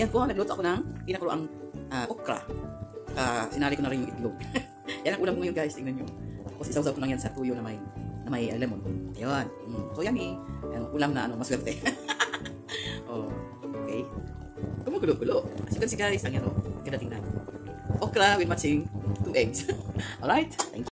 ayan po, nagluto ako ng pinakuloang uh, ah, okra. Uh, sinali ko na rin yung itlog. yan ang ulam ko ngayon guys, tingnan nyo. Tapos isawsaw ko lang yan sa tuyo na may na may uh, lemon. Ayun. Mm. So yummy. Yan, ulam na ano, maswerte. oh, okay. Kumukulo-kulo. As you can see guys, ang yan oh, ganda tingnan. Okra with matching two eggs. Alright? Thank you.